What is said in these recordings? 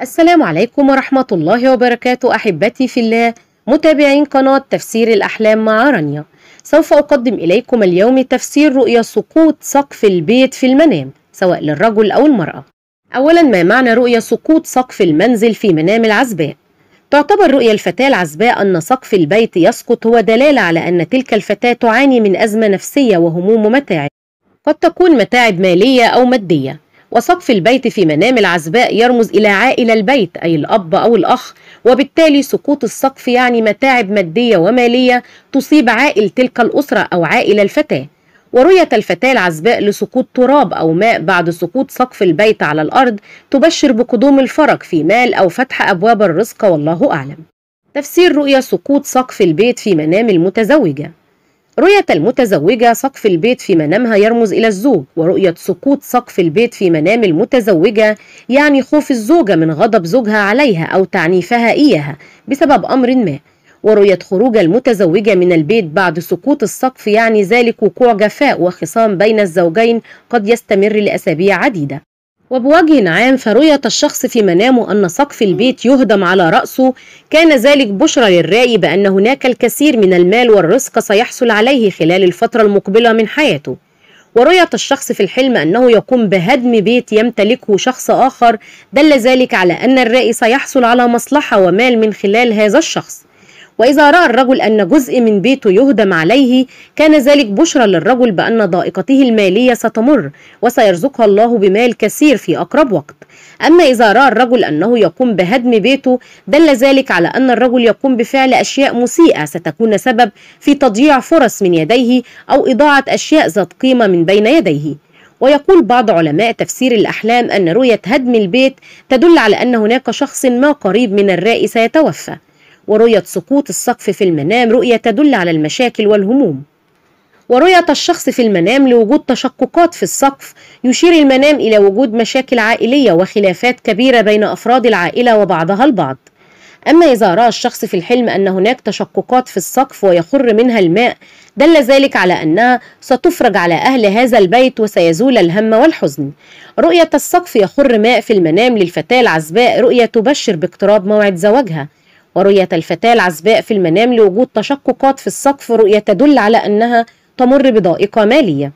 السلام عليكم ورحمة الله وبركاته أحبتي في الله متابعين قناة تفسير الأحلام مع رانيا. سوف أقدم إليكم اليوم تفسير رؤيا سقوط سقف البيت في المنام سواء للرجل أو المرأة. أولا ما معنى رؤيا سقوط سقف المنزل في منام العزباء؟ تعتبر رؤيا الفتاة العزباء أن سقف البيت يسقط هو دلالة على أن تلك الفتاة تعاني من أزمة نفسية وهموم ومتاعب قد تكون متاعب مالية أو مادية. وسقف البيت في منام العزباء يرمز إلى عائلة البيت أي الأب أو الأخ. وبالتالي سقوط السقف يعني متاعب مادية ومالية تصيب عائل تلك الأسرة أو عائلة الفتاة. ورؤية الفتاة العزباء لسقوط تراب أو ماء بعد سقوط سقف البيت على الأرض تبشر بقدوم الفرج في مال أو فتح أبواب الرزق والله أعلم. تفسير رؤية سقوط سقف البيت في منام المتزوجة. رؤية المتزوجة سقف البيت في منامها يرمز إلى الزوج ورؤية سقوط سقف البيت في منام المتزوجة يعني خوف الزوجة من غضب زوجها عليها أو تعنيفها إياها بسبب أمر ما. ورؤية خروج المتزوجة من البيت بعد سقوط السقف يعني ذلك وقوع جفاء وخصام بين الزوجين قد يستمر لأسابيع عديدة. وبوجه عام فرؤية الشخص في منامه أن سقف البيت يهدم على رأسه. كان ذلك بشرى للرائي بأن هناك الكثير من المال والرزق سيحصل عليه خلال الفترة المقبلة من حياته. ورؤية الشخص في الحلم أنه يقوم بهدم بيت يمتلكه شخص آخر. دل ذلك على أن الرائي سيحصل على مصلحة ومال من خلال هذا الشخص. وإذا رأى الرجل أن جزء من بيته يهدم عليه كان ذلك بشرى للرجل بأن ضائقته المالية ستمر وسيرزقها الله بمال كثير في أقرب وقت. أما إذا رأى الرجل أنه يقوم بهدم بيته دل ذلك على أن الرجل يقوم بفعل أشياء مسيئة ستكون سبب في تضييع فرص من يديه أو إضاعة أشياء ذات قيمة من بين يديه. ويقول بعض علماء تفسير الأحلام أن رؤية هدم البيت تدل على أن هناك شخص ما قريب من الرائي سيتوفى. ورؤية سقوط السقف في المنام رؤية تدل على المشاكل والهموم. ورؤية الشخص في المنام لوجود تشققات في السقف يشير المنام إلى وجود مشاكل عائلية وخلافات كبيرة بين أفراد العائلة وبعضها البعض. أما إذا رأى الشخص في الحلم أن هناك تشققات في السقف ويخر منها الماء دل ذلك على أنها ستفرج على أهل هذا البيت وسيزول الهم والحزن. رؤية السقف يخر ماء في المنام للفتاة العزباء رؤية تبشر باقتراب موعد زواجها. ورؤية الفتاة العزباء في المنام لوجود تشققات في السقف رؤية تدل على أنها تمر بضائقة مالية.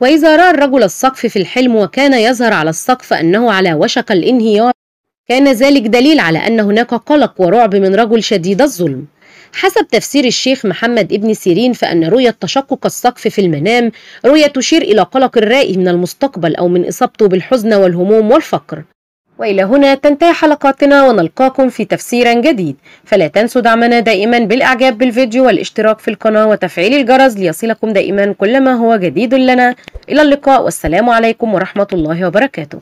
وإذا رأى الرجل السقف في الحلم وكان يظهر على السقف أنه على وشك الانهيار كان ذلك دليل على أن هناك قلق ورعب من رجل شديد الظلم. حسب تفسير الشيخ محمد ابن سيرين فأن رؤية تشقق السقف في المنام رؤية تشير إلى قلق الرائي من المستقبل أو من إصابته بالحزن والهموم والفقر. وإلى هنا تنتهي حلقاتنا ونلقاكم في تفسير جديد. فلا تنسوا دعمنا دائما بالإعجاب بالفيديو والاشتراك في القناة وتفعيل الجرس ليصلكم دائما كل ما هو جديد لنا. إلى اللقاء والسلام عليكم ورحمة الله وبركاته.